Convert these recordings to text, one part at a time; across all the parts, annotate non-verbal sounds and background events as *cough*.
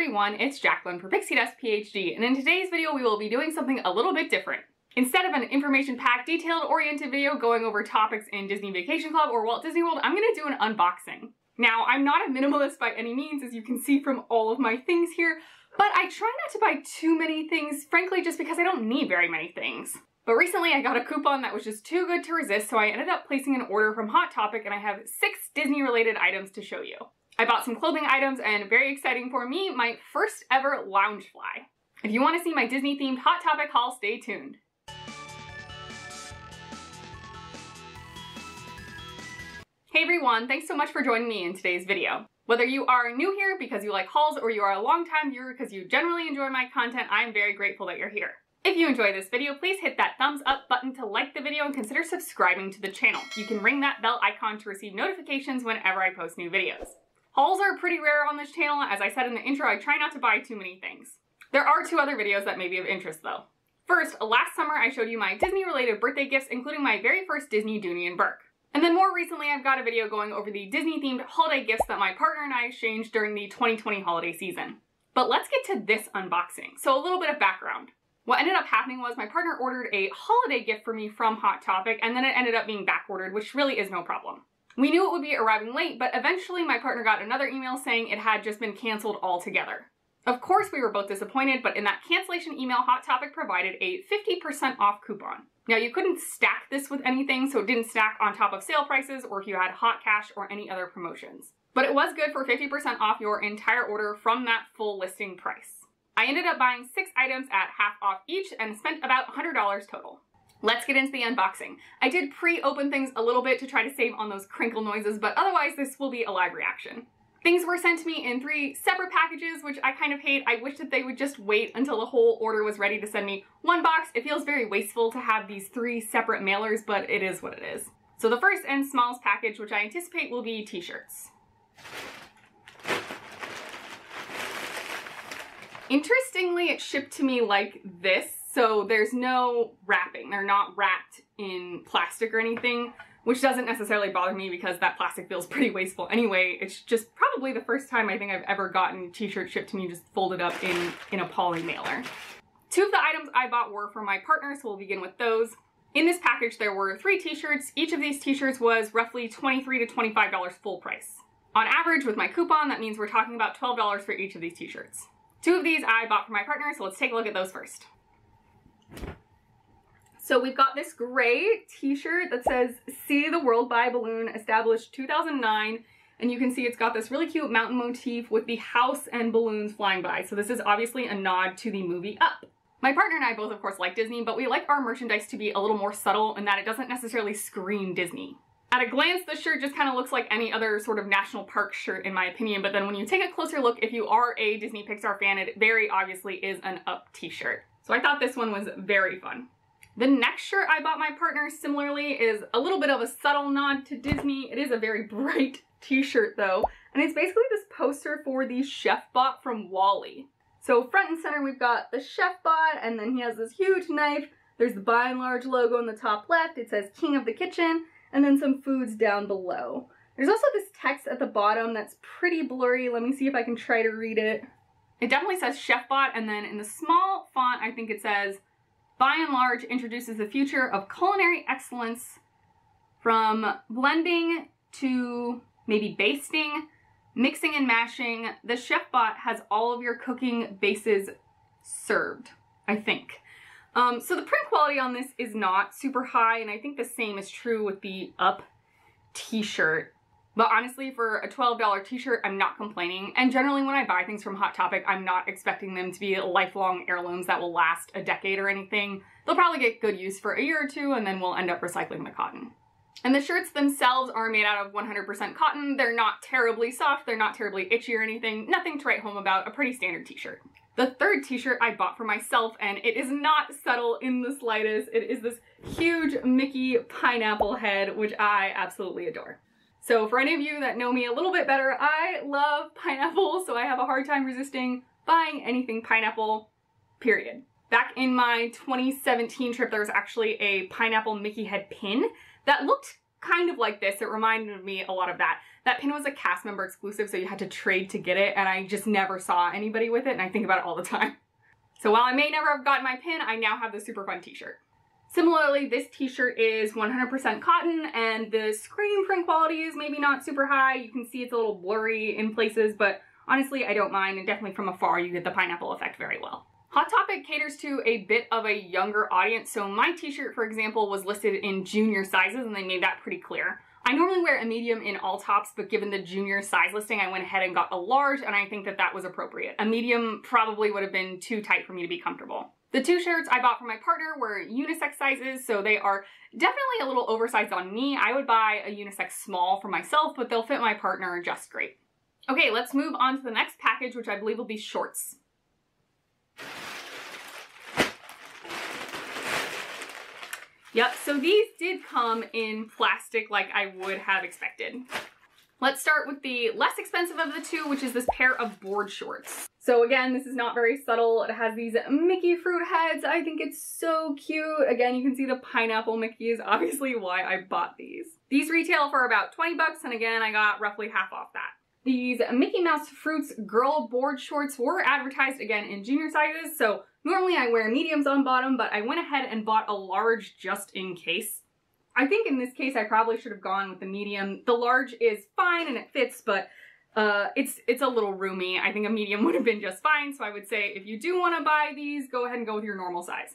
everyone, it's Jacqueline for Pixie Dust PhD, and in today's video we will be doing something a little bit different. Instead of an information-packed, detailed-oriented video going over topics in Disney Vacation Club or Walt Disney World, I'm gonna do an unboxing. Now, I'm not a minimalist by any means, as you can see from all of my things here, but I try not to buy too many things, frankly, just because I don't need very many things. But recently I got a coupon that was just too good to resist, so I ended up placing an order from Hot Topic and I have six Disney-related items to show you. I bought some clothing items and very exciting for me, my first ever Loungefly. If you want to see my Disney themed Hot Topic haul, stay tuned. Hey everyone, thanks so much for joining me in today's video. Whether you are new here because you like hauls or you are a long-time viewer because you generally enjoy my content, I'm very grateful that you're here. If you enjoy this video, please hit that thumbs up button to like the video and consider subscribing to the channel. You can ring that bell icon to receive notifications whenever I post new videos. Hauls are pretty rare on this channel. As I said in the intro, I try not to buy too many things. There are two other videos that may be of interest though. First, last summer I showed you my Disney related birthday gifts, including my very first Disney Dooney and Bourke. And then more recently, I've got a video going over the Disney themed holiday gifts that my partner and I exchanged during the 2020 holiday season. But let's get to this unboxing. So a little bit of background. What ended up happening was my partner ordered a holiday gift for me from Hot Topic and then it ended up being back ordered, which really is no problem. We knew it would be arriving late, but eventually my partner got another email saying it had just been canceled altogether. Of course, we were both disappointed, but in that cancellation email, Hot Topic provided a 50% off coupon. Now, you couldn't stack this with anything, so it didn't stack on top of sale prices or if you had hot cash or any other promotions. But it was good for 50% off your entire order from that full listing price. I ended up buying six items at half off each and spent about $100 total. Let's get into the unboxing. I did pre-open things a little bit to try to save on those crinkle noises, but otherwise this will be a live reaction. Things were sent to me in three separate packages, which I kind of hate. I wish that they would just wait until the whole order was ready to send me one box. It feels very wasteful to have these three separate mailers, but it is what it is. So the first and smallest package, which I anticipate will be t-shirts. Interestingly, it shipped to me like this, so there's no wrapping. They're not wrapped in plastic or anything, which doesn't necessarily bother me because that plastic feels pretty wasteful anyway. It's just probably the first time I think I've ever gotten t-shirts shipped to me just folded up in, in a poly mailer. Two of the items I bought were for my partner, so we'll begin with those. In this package, there were three t-shirts. Each of these t-shirts was roughly 23 to $25 full price. On average, with my coupon, that means we're talking about $12 for each of these t-shirts. Two of these I bought for my partner, so let's take a look at those first. So we've got this gray t-shirt that says See the World by Balloon, established 2009. And you can see it's got this really cute mountain motif with the house and balloons flying by. So this is obviously a nod to the movie Up. My partner and I both of course like Disney, but we like our merchandise to be a little more subtle in that it doesn't necessarily scream Disney. At a glance, this shirt just kind of looks like any other sort of national park shirt in my opinion, but then when you take a closer look, if you are a Disney Pixar fan, it very obviously is an Up t-shirt. So I thought this one was very fun. The next shirt I bought my partner similarly is a little bit of a subtle nod to Disney. It is a very *laughs* bright t-shirt though, and it's basically this poster for the Chef Bot from Wall-E. So front and center we've got the Chef Bot, and then he has this huge knife. There's the Buy n Large logo in the top left. It says King of the Kitchen, and then some foods down below. There's also this text at the bottom that's pretty blurry. Let me see if I can try to read it. It definitely says Chefbot, and then in the small font, I think it says, Buy n Large, introduces the future of culinary excellence from blending to maybe basting, mixing and mashing. The Chefbot has all of your cooking bases served, I think. Um, so the print quality on this is not super high, and I think the same is true with the Up t-shirt. But honestly, for a $12 t-shirt, I'm not complaining. And generally when I buy things from Hot Topic, I'm not expecting them to be lifelong heirlooms that will last a decade or anything. They'll probably get good use for a year or two and then we'll end up recycling the cotton. And the shirts themselves are made out of 100% cotton. They're not terribly soft, they're not terribly itchy or anything. Nothing to write home about, a pretty standard t-shirt. The third t-shirt I bought for myself and it is not subtle in the slightest. It is this huge Mickey pineapple head, which I absolutely adore. So for any of you that know me a little bit better, I love pineapple, so I have a hard time resisting buying anything pineapple, period. Back in my 2017 trip, there was actually a pineapple Mickey head pin that looked kind of like this. It reminded me a lot of that. That pin was a cast member exclusive, so you had to trade to get it, and I just never saw anybody with it, and I think about it all the time. So while I may never have gotten my pin, I now have the super fun t-shirt. Similarly, this t-shirt is 100% cotton and the screen print quality is maybe not super high. You can see it's a little blurry in places, but honestly, I don't mind and definitely from afar you get the pineapple effect very well. Hot Topic caters to a bit of a younger audience, so my t-shirt, for example, was listed in junior sizes and they made that pretty clear. I normally wear a medium in all tops, but given the junior size listing, I went ahead and got a large, and I think that that was appropriate. A medium probably would have been too tight for me to be comfortable. The two shirts I bought for my partner were unisex sizes, so they are definitely a little oversized on me. I would buy a unisex small for myself, but they'll fit my partner just great. Okay, let's move on to the next package, which I believe will be shorts. Yep, so these did come in plastic like I would have expected. Let's start with the less expensive of the two, which is this pair of board shorts. So again, this is not very subtle. It has these Mickey fruit heads. I think it's so cute. Again, you can see the pineapple Mickey is obviously why I bought these. These retail for about 20 bucks, and again, I got roughly half off that. These Mickey Mouse Fruits Girl Board Shorts were advertised again in junior sizes, so normally I wear mediums on bottom, but I went ahead and bought a large just in case. I think in this case I probably should have gone with the medium. The large is fine and it fits, but uh, it's it's a little roomy. I think a medium *laughs* would have been just fine, so I would say if you do want to buy these, go ahead and go with your normal size.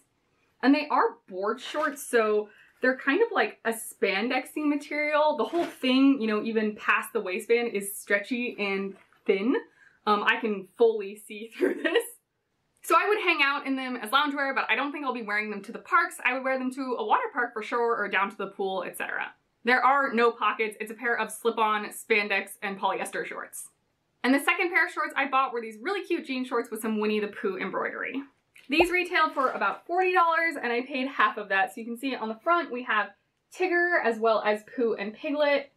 And they are board shorts, so they're kind of like a spandexy material. The whole thing, you know, even past the waistband is stretchy and thin. Um, I can fully see *laughs* through this. So I would hang out in them as loungewear, but I don't think I'll be wearing them to the parks. I would wear them to a water park for sure, or down to the pool, etc. There are no pockets. It's a pair of slip-on spandex and polyester shorts. And the second pair of shorts I bought were these really cute jean shorts with some Winnie the Pooh embroidery. These retailed for about $40 and I paid half of that. So you can see on the front we have Tigger as well as Pooh and Piglet.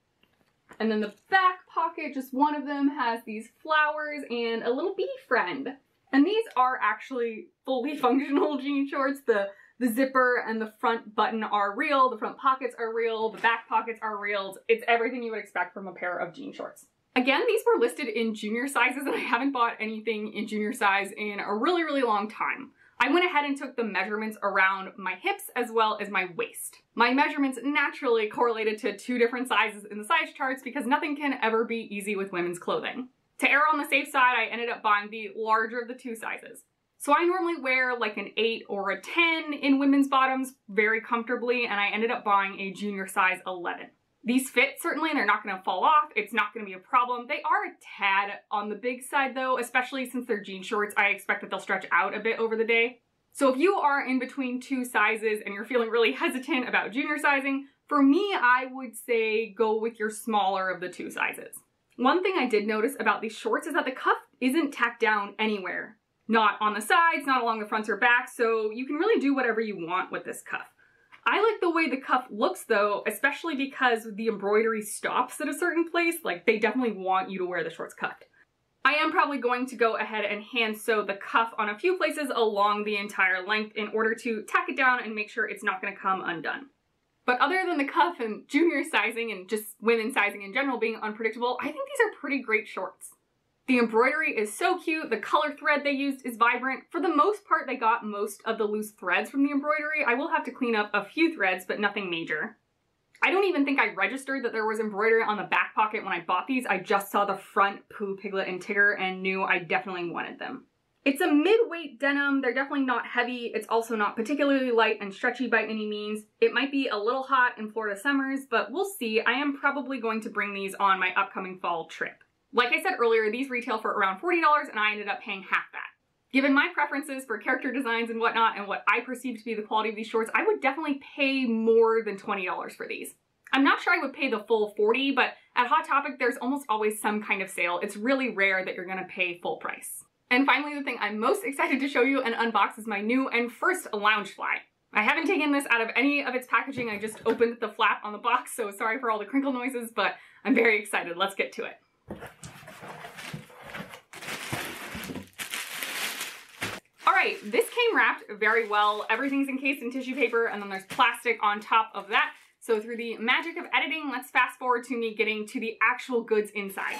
And then the back pocket, just one of them has these flowers and a little bee friend. And these are actually fully *laughs* functional jean shorts. The the zipper and the front button are real, the front pockets are real, the back pockets are real. It's everything you would expect from a pair of jean shorts. Again, these were listed in junior sizes and I haven't bought anything in junior size in a really, really long time. I went ahead and took the measurements around my hips as well as my waist. My measurements naturally correlated to two different sizes in the size charts because nothing can ever be easy with women's clothing. To err on the safe side, I ended up buying the larger of the two sizes. So I normally wear like an 8 or a 10 in women's bottoms very comfortably, and I ended up buying a junior size 11. These fit certainly, and they're not gonna fall off. It's not gonna be a problem. They are a tad on the big side though, especially since they're jean shorts. I expect that they'll stretch out a bit over the day. So if you are in between two sizes and you're feeling really hesitant about junior sizing, for me, I would say go with your smaller of the two sizes. One thing I did notice about these shorts is that the cuff isn't tacked down anywhere. Not on the sides, not along the fronts or back, so you can really do whatever you want with this cuff. I like the way the cuff looks though, especially because the embroidery stops at a certain place. Like they definitely want you to wear the shorts cuffed. I am probably going to go ahead and hand sew the cuff on a few places along the entire length in order to tack it down and make sure it's not going to come undone. But other than the cuff and junior sizing and just women sizing in general being unpredictable, I think these are pretty great shorts. The embroidery is so cute, the color thread they used is vibrant. For the most part, they got most of the loose threads from the embroidery. I will have to clean up a few threads, but nothing major. I don't even think I registered that there was embroidery on the back pocket when I bought these. I just saw the front Pooh, Piglet, and Tigger and knew I definitely wanted them. It's a mid-weight denim. They're definitely not heavy. It's also not particularly light and stretchy by any means. It might be a little hot in Florida summers, but we'll see. I am probably going to bring these on my upcoming fall trip. Like I said earlier, these retail for around $40 and I ended up paying half that. Given my preferences for character designs and whatnot and what I perceive to be the quality of these shorts, I would definitely pay more than $20 for these. I'm not sure I would pay the full 40, but at Hot Topic, there's almost always some kind of sale. It's really rare that you're gonna pay full price. And finally, the thing I'm most excited to show you and unbox is my new and first Loungefly. I haven't taken this out of any of its packaging. I just opened the flap on the box, so sorry for all the crinkle noises, but I'm very excited. Let's get to it. All right, this came wrapped very well. Everything's encased in tissue paper and then there's plastic on top of that. So through the magic of editing, let's fast forward to me getting to the actual goods inside.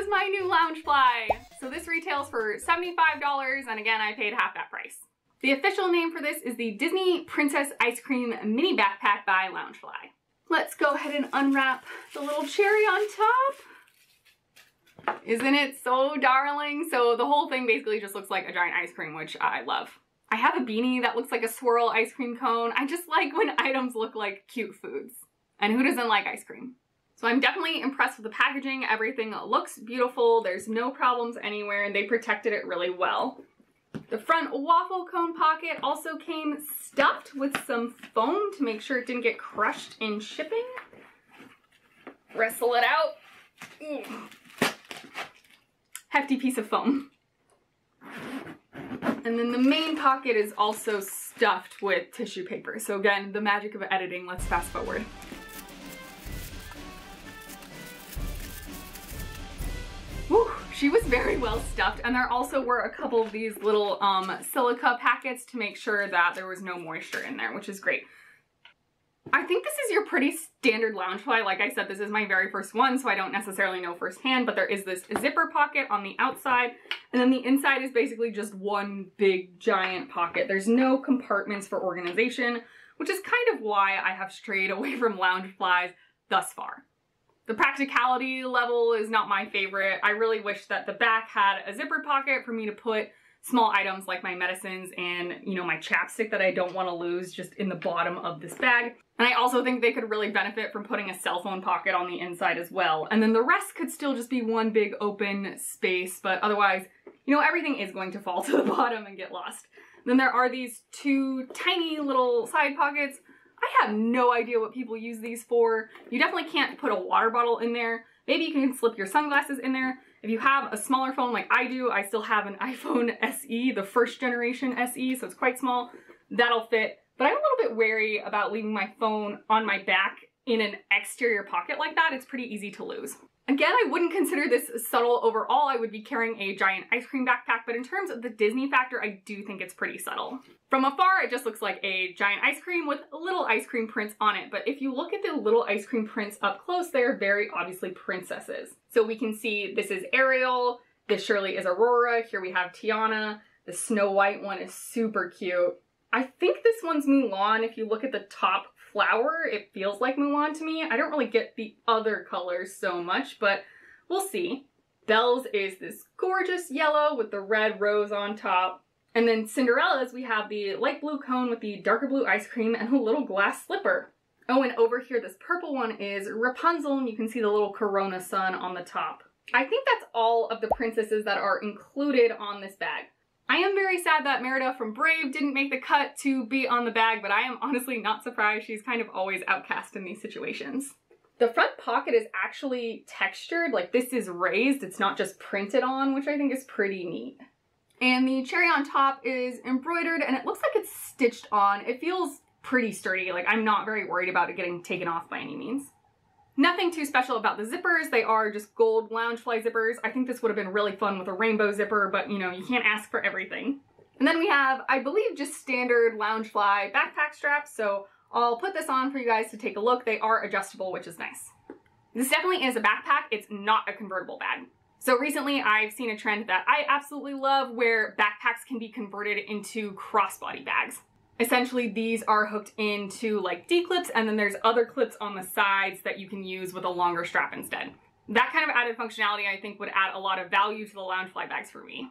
Is my new Loungefly. So this retails for $75 and again I paid half that price. The official name for this is the Disney Princess Ice Cream Mini Backpack by Loungefly. Let's go ahead and unwrap the little cherry on top. Isn't it so darling? So the whole thing basically just looks like a giant ice cream, which I love. I have a beanie that looks like a swirl ice cream cone. I just like when *laughs* items look like cute foods. And who doesn't like ice cream? So I'm definitely impressed with the packaging. Everything looks beautiful. There's no problems anywhere and they protected it really well. The front waffle cone pocket also came stuffed with some foam to make sure it didn't get crushed in shipping. Wrestle it out. Ooh. Hefty piece of foam. And then the main pocket is also stuffed with tissue paper. So again, the magic of editing, let's fast forward. She was very well stuffed and there also were a couple of these little um, silica packets to make sure that there was no moisture in there, which is great. I think this is your pretty standard Loungefly. Like I said, this is my very first one, so I don't necessarily know firsthand, but there is this zipper pocket on the outside, and then the inside is basically just one big giant pocket. There's no compartments for organization, which is kind of why I have strayed away from Loungeflies thus far. The practicality level is not my favorite. I really wish that the back had a zipper pocket for me to put small items like my medicines and, you know, my chapstick that I don't want to lose just in the bottom of this bag. And I also think they could really benefit from putting a cell phone pocket on the inside as well. And then the rest could still just be one big open space, but otherwise, you know, everything is going to fall *laughs* to the bottom and get lost. Then there are these two tiny little side pockets I have no idea what people use these for. You definitely can't put a water bottle in there. Maybe you can slip your sunglasses in there. If you have a smaller phone like I do, I still have an *laughs* iPhone SE, the first generation SE, so it's quite small. That'll fit. But I'm a little bit wary about leaving my phone on my back in an exterior pocket like that. It's pretty easy to lose. Again, I wouldn't consider this subtle overall. I would be carrying a giant ice cream backpack, but in terms of the Disney factor, I do think it's pretty subtle. From afar, it just looks like a giant ice cream with little ice cream prints on it, but if you look at the little ice cream prints up close, they're very obviously princesses. So we can see this is Ariel, this surely is Aurora, here we have Tiana, the Snow White one is super cute. I think this one's Mulan if you look at the top flower, it feels like Mulan to me. I don't really get the other colors so much, but we'll see. Belle's is this gorgeous yellow with the red rose on top. And then Cinderella's, we have the light blue cone with the darker blue ice cream and a little glass slipper. Oh, and over here, this purple one is Rapunzel, and you can see the little corona sun on the top. I think that's all of the princesses that are included on this bag. I am very sad that Merida from Brave didn't make the cut to be on the bag, but I am honestly not surprised. She's kind of always outcast in these situations. The front pocket is actually textured, like this is raised, it's not just printed on, which I think is pretty neat. And the cherry on top is embroidered and it looks like it's stitched on. It feels pretty sturdy, like I'm not very worried about it getting taken off by any means. Nothing too special about the zippers. They are just gold Loungefly zippers. I think this would have been really fun with a rainbow zipper, but you know, you can't ask for everything. And then we have, I believe, just standard Loungefly backpack straps. So I'll put this on for you guys to take a look. They are adjustable, which is nice. This definitely is a backpack. It's not a convertible bag. So recently I've seen a trend that I absolutely love where backpacks can be converted into crossbody bags. Essentially, these are hooked into like D-clips and then there's other clips on the sides that you can use with a longer strap instead. That kind of added functionality I think would add a lot of value to the Loungefly bags for me.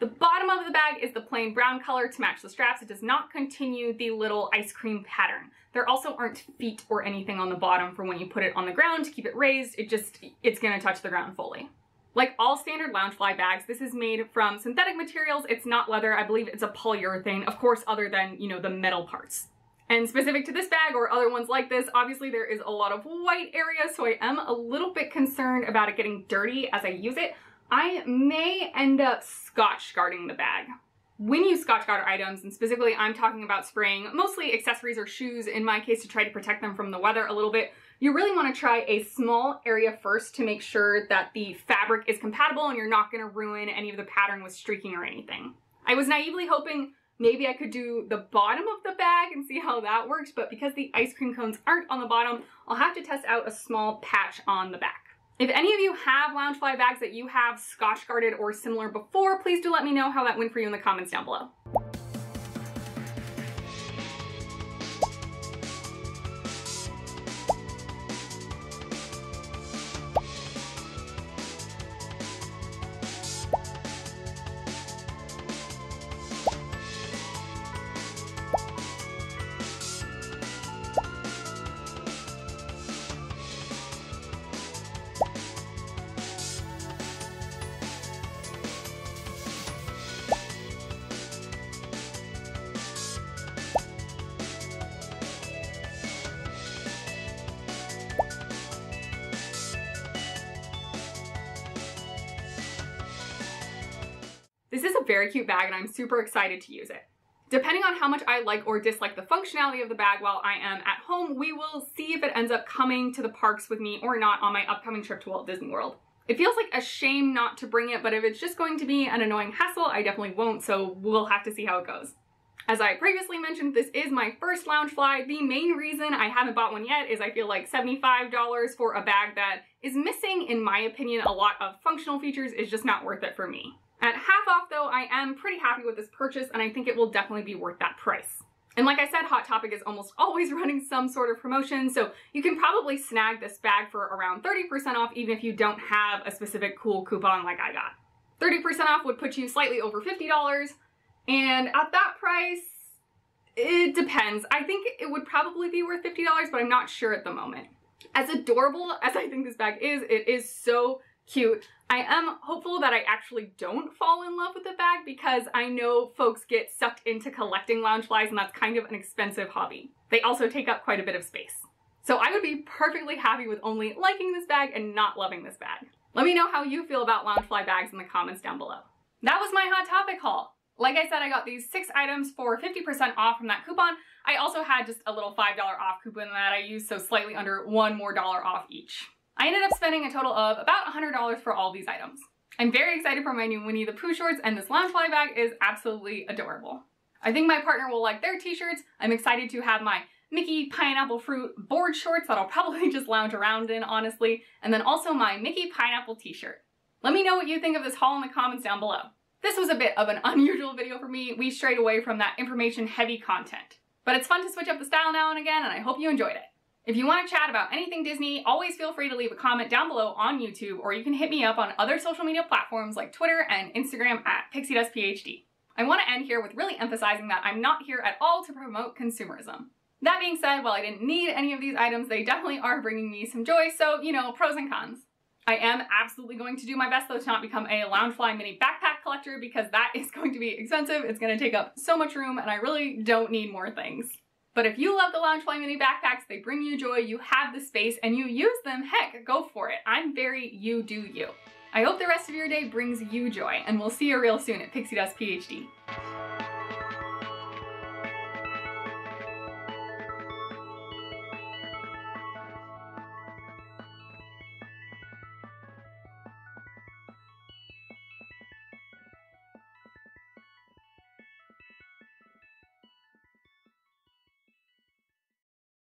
The bottom of the bag is the plain brown color to match the straps. It does not continue the little ice cream pattern. There also aren't feet or anything on the bottom for when you put it on the ground to keep it raised. It just, it's gonna touch the ground fully. Like all standard Loungefly bags, this is made from synthetic materials. It's not leather. I believe it's a polyurethane, of course, other than, you know, the metal parts. And specific to this bag or other ones like this, obviously there is a lot of white area, so I am a little bit concerned about it getting dirty as I use it. I may end up scotch guarding the bag. When you scotch guard items, and specifically I'm talking about spraying mostly accessories or shoes in my case to try to protect them from the weather a little bit, you really want to try a small area first to make sure that the fabric is compatible and you're not going to ruin any of the pattern with streaking or anything. I was naively hoping maybe I could do the bottom of the bag and see how that works, but because the ice cream cones aren't on the bottom, I'll have to test out a small patch on the back. If any of you have Loungefly bags that you have scotch guarded or similar before, please do let me know how that went for you in the comments down below. Very cute bag and I'm super excited to use it. Depending on how much I like or dislike the functionality of the bag while I am at home, we will see if it ends up coming to the parks with me or not on my upcoming trip to Walt Disney World. It feels like a shame not to bring it, but if it's just going to be an annoying hassle, I definitely won't, so we'll have to see how it goes. As I previously mentioned, this is my first Loungefly. The main reason I haven't bought one yet is I feel like $75 for a bag that is missing, in my opinion, a lot of functional features is just not worth it for me. At half off though, I am pretty happy with this purchase and I think it will definitely be worth that price. And like I said, Hot Topic is almost always *laughs* running some sort of promotion, so you can probably snag this bag for around 30% off even if you don't have a specific cool coupon like I got. 30% off would put you slightly over $50, and at that price, it depends. I think it would probably be worth $50, but I'm not sure at the moment. As adorable as I think this bag is, it is so cute. I am hopeful that I actually don't fall in love with the bag because I know folks get sucked into collecting Loungeflies and that's kind of an expensive hobby. They also take up quite a bit of space. So I would be perfectly happy with only liking this bag and not loving this bag. Let me know how you feel about Loungefly bags in the comments down below. That was my Hot Topic haul. Like I said, I got these six items for 50% off from that coupon. I also had just a little $5 off coupon that I used, so slightly under one more dollar off each. I ended up spending a total of about $100 for all these items. I'm very excited for my new Winnie the Pooh shorts and this Loungefly bag is absolutely adorable. I think my partner will like their t-shirts. I'm excited to have my Mickey Pineapple Fruit board shorts that I'll *laughs* probably just lounge around in, honestly, and then also my Mickey Pineapple t-shirt. Let me know what you think of this haul in the comments down below. This was a bit of an *laughs* unusual video for me. We strayed away from that information-heavy content. But it's fun to switch up the style now and again, and I hope you enjoyed it. If you want to chat about anything Disney, always feel free to leave a comment down below on YouTube, or you can hit me up on other social media platforms like Twitter and Instagram at PixieDustPhD. I want to end here with really emphasizing that I'm not here at all to promote consumerism. That being said, while I didn't need any of these items, they definitely are bringing me some joy, so, you know, pros and cons. I am absolutely going to do my best though to not become a Loungefly mini backpack collector because that is *laughs* going to be expensive, it's going to take up so much room, and I really don't need more things. But if you love the Loungefly mini backpacks, they bring you joy, you have the space, and you use them, heck, go for it. I'm very you do you. I hope the rest of your day brings you joy, and we'll see you real soon at Pixie Dust PhD.